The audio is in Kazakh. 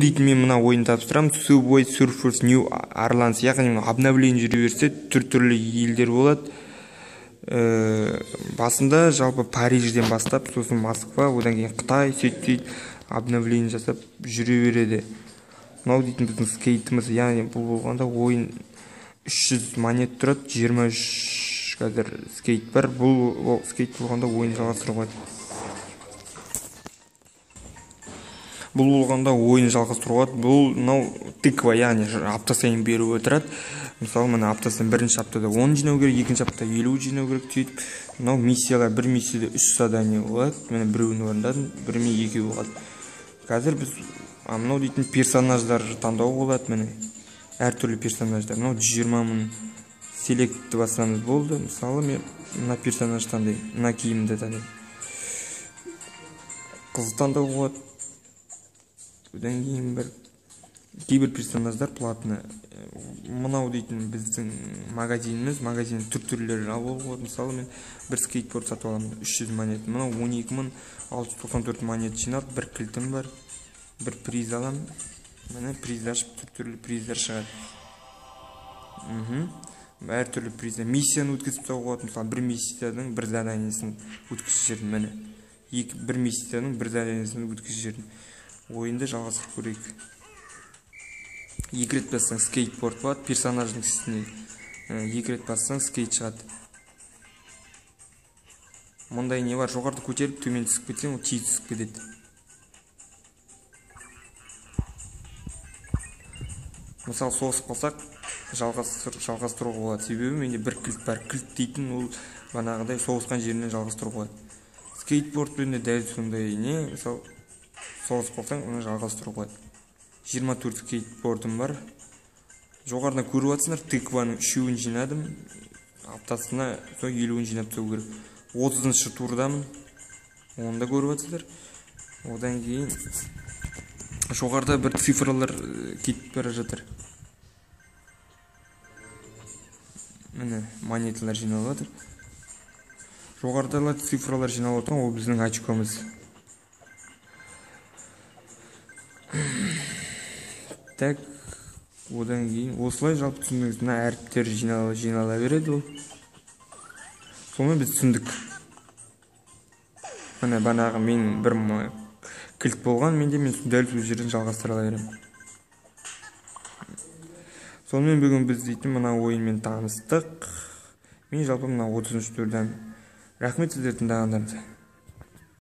дейтін мен мына ойын тапсырамын subway surfers new Orleans яғни обновление жүре берсе түр түрлі елдер болады. Ә, басында жалпы парижден бастап сосын москва одан кейін қытай сөйтіп сөйтіп обновление жасап жүре береді. Мынау дейтін біздің скейтіміз яғни бұл болғанда ойын 300 монет тұрады 23 қазір скейт бар. Бұл скейт болғанда ойын жалғастыруға бұл болғанда ойын жалғастыруға бұл мынау тыква яғни апта сайын беріп отырады. Мысалы мына аптасында бірінші аптада он жинау керек екінші аптада елу жинау керек сөйтіп мынау миссиялар бір миссияда үш задание болады. Міне біреуін орындадым біріме екеу болады. Қазір біз мынау дейтін персонаждар таңдау болады міне. Әртүрлі персонаждар. Мынау жүз жиырма мың селектті бассаңыз болды. Мысалы мен мына персонаж таңдаймын. Мына киімді таңдаймын. Қыз таңдау болады. Одан кейін бір кейбір персонаждар платный мынау дейтін біздің магазиніміз магазин түр түрлері алуға мысалы мен бір скейтборд сатып аламын үш жүз монет. Мынау он екі мың алты жүз тоқсан төрт монет жинап бір кілтім бар бір приз аламын. Міне приз ашып түр түрлі приздар шығады. Мхм. Әртүрлі приз миссияны өткізіп тастауға болады. Мысалы бір миссияның бір заданиесін өткізіп жібердім. Міне екі бір миссияның бір заданиесін өткізіп жібердім. Ойынды жалғастырып көрейік. Екі рет бассаң скейтборд болады персонаждың үстіне екі рет бассаң скейт шығады. Мұндай не бар? Жоғарыда көтеріп төмен түсіп кетсең ол тез түсіп кетеді. Мысалы соғысып қалсақ жалғастыруға болады. Себебі менде бір кілт бар. Кілт дейтін ол бағанағыдай соғысқан жерінен жалғастыруға болады. Скейтбордпен де дәл сондай не? Мысалы соғысып қалсаң оны жалғастыруға жиырма төрт скейтбордым бар. Жоғарыдан көріп жатсыңдар тыкваның үшеуін жинадым. Аптасына сол елуін жинап тастау керек. Отызыншы турдамын. Оны да көріп жатсыздар одан кейін жоғарыда бір цифрлар кетіп бара жатыр. Міне монеталар жиналып жатыр жоғарыда цифрлар жиналып отыр ол біздің очкомыз. Так одан кейін осылай жалпы түсіндіңіз мына әріптер жинала, жинала береді ол. Сонымен біз түсіндік. Міне бағанағы мен бір кілт болған менде мен дәл сол жерден жалғастыра беремін. Сонымен бүгін біз дейтін мына ойынмен таныстық. Мен жалпы мына отызыншы турдан рахмет сіздер тыңдағандарыңызға.